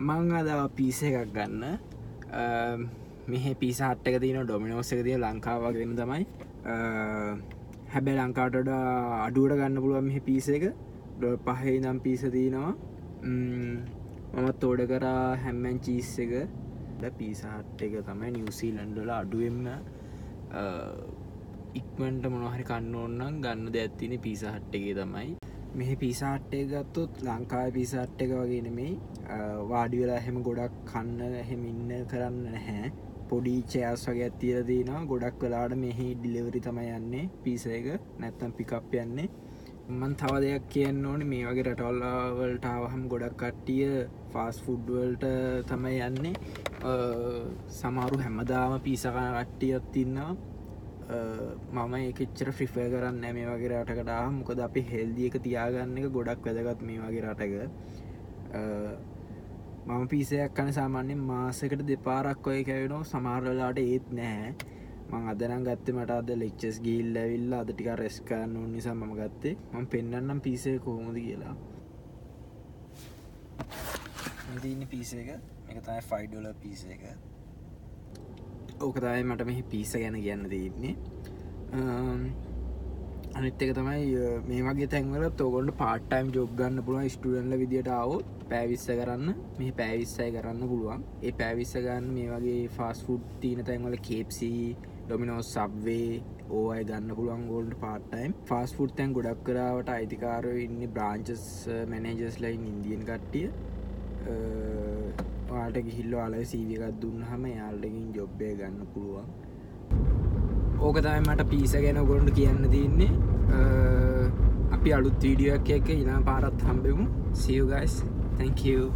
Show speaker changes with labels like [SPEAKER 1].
[SPEAKER 1] මං අද පිස එකක් ගන්න. මෙහ පිසාට්ක තින ඩොමිනෝස් එක තිය ලංකාවගෙන තමයි. හැබැ ලංකාටට අඩුවට ගන්න පුළුවන් මෙහ පිස එක. ඩොල් පහහි නම් පිස තියනවා. මමත් තෝඩ කරා හැම්මැන් චීස් එක. පිසාට් එක තමයි නිවසීලන්ඩල අඩුවෙන්න ඉක්මට මොනහරි කන්න ඕන්නම් ගන්න දැත්තින පිසාහට්ටගේ තමයි. මෙහි පිසාට්ටේ ගත්තොත් ලංකාව පිසාට් එක වගේ නෙමෙයි. වාඩි වෙලා එහෙම ගොඩක් කන්න එහෙම ඉන්න කරන්න නැහැ. පොඩි චෑස් වගේ ඇත්තිර දීනවා ගොඩක් වෙලාට මෙහි ඩිලෙවරි තමයි යන්නේ පිස එක. නැත්තම් පිකප් යන්නේ. මන් තව දෙයක් කියන්න ඕන. මේ වගේ රටවල්ලාවල්ටාවහම් ගොඩක් කට්ටිය ෆාස් ෆුඩ්වල්ට තමයි යන්නේ. සමාරු හැමදාම පිසකන කට්ටියත් තින්නවා මම ඒකච්චර ෆ්‍රිෆය කරන්න මේ වගේ රටකටා මොකද අපි හෙල්දිය එක තියාගන්න එක ගොඩක් වැදගත් මේ වගේ රටක. මම පිසයක් කන සාමාන්‍යෙන් මාසකට දෙපාරක් ඔය කැවෙනවා සමාරලාට ඒත් නෑ මං අදනම් ගත්තේ මට අද ලෙක්චස් ගිල් ඇවිල්ල අද ටික රෙස්කන්න ඕ නිසා මම ගත්තේ. මං පෙන්න්නම් පිසේ කොහොමද කියලා. ඉන්න පිස එක. එක තයි ෆයිඩොල පිස එක. ඕකතයි මට මෙහි පිස ගැන කියන්න දෙන්නේ අනිත් එක තමයි මේ වගේ තැන්වල තෝගොන්ට පාටයිම් ජොබ් ගන්න පුළුවන් ස්ටඩන්ල විදිට අවුත් පෑවිස්ස කරන්න මේ පෑවිස්සයි කරන්න පුළුවන්. ඒ පෑවිස්ස ගන්න මේ වගේ ෆාස් ෆුඩ් තියන තැන්වල කේප්සි ඩොමිනෝ සබ්වේ ඕය ගන්න පුළුවන් ගෝල්ඩ පාටයිම් ෆාස් ෆුඩ් තැන් ගොඩක් කරාවට අයිතිකාරය ඉන්න බ්‍රාංචස් මැනේජස් ලයින් ඉන්දියන් කට්ටිය. වාට ගිහිල්ල අල සීවිකත් දුන්න හම යාල්ටකින් ජොබ්බය ගන්න පුළුවන්. ඕක තමයි මට පිස ගැන ගොඩු කියන්න තින්නේ අපි අලුත් වීඩියෝ එක එක ඉනා පාරත් හම්බෙමු. සියගයිස් thank you.